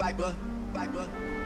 Viper, Viper.